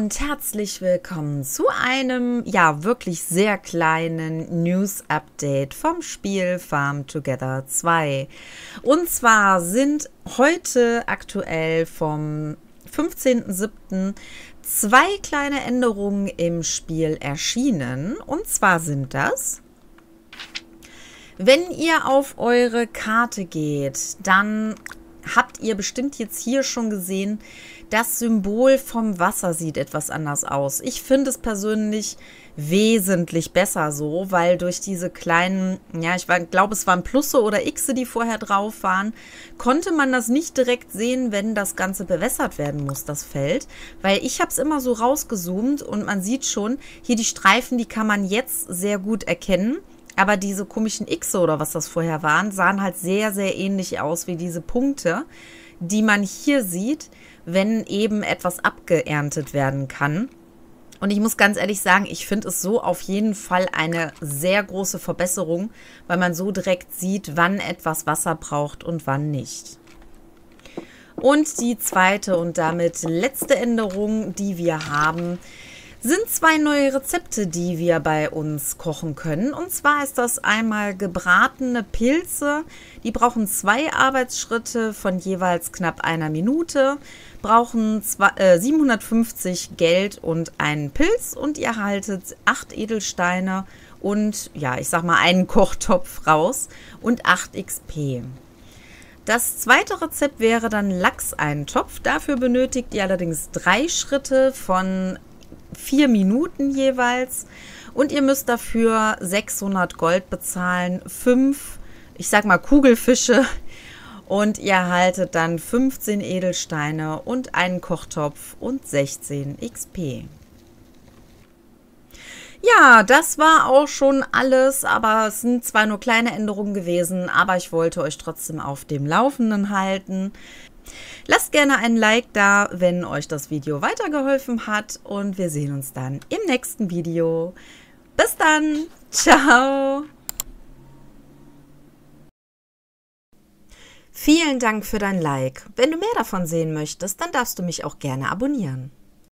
und herzlich willkommen zu einem, ja, wirklich sehr kleinen News-Update vom Spiel Farm Together 2. Und zwar sind heute aktuell vom 15.07. zwei kleine Änderungen im Spiel erschienen. Und zwar sind das... Wenn ihr auf eure Karte geht, dann habt ihr bestimmt jetzt hier schon gesehen, das Symbol vom Wasser sieht etwas anders aus. Ich finde es persönlich wesentlich besser so, weil durch diese kleinen, ja, ich glaube, es waren Plusse oder Xe, die vorher drauf waren, konnte man das nicht direkt sehen, wenn das Ganze bewässert werden muss, das Feld. Weil ich habe es immer so rausgezoomt und man sieht schon, hier die Streifen, die kann man jetzt sehr gut erkennen. Aber diese komischen X oder was das vorher waren, sahen halt sehr, sehr ähnlich aus wie diese Punkte, die man hier sieht, wenn eben etwas abgeerntet werden kann. Und ich muss ganz ehrlich sagen, ich finde es so auf jeden Fall eine sehr große Verbesserung, weil man so direkt sieht, wann etwas Wasser braucht und wann nicht. Und die zweite und damit letzte Änderung, die wir haben, sind zwei neue Rezepte, die wir bei uns kochen können. Und zwar ist das einmal gebratene Pilze. Die brauchen zwei Arbeitsschritte von jeweils knapp einer Minute, brauchen zwei, äh, 750 Geld und einen Pilz und ihr erhaltet acht Edelsteine und ja, ich sag mal einen Kochtopf raus und 8 XP. Das zweite Rezept wäre dann Lachseintopf. Dafür benötigt ihr allerdings drei Schritte von vier Minuten jeweils. Und ihr müsst dafür 600 Gold bezahlen, fünf, ich sag mal Kugelfische. Und ihr erhaltet dann 15 Edelsteine und einen Kochtopf und 16 XP. Ja, das war auch schon alles, aber es sind zwar nur kleine Änderungen gewesen, aber ich wollte euch trotzdem auf dem Laufenden halten. Lasst gerne ein Like da, wenn euch das Video weitergeholfen hat und wir sehen uns dann im nächsten Video. Bis dann, ciao! Vielen Dank für dein Like. Wenn du mehr davon sehen möchtest, dann darfst du mich auch gerne abonnieren.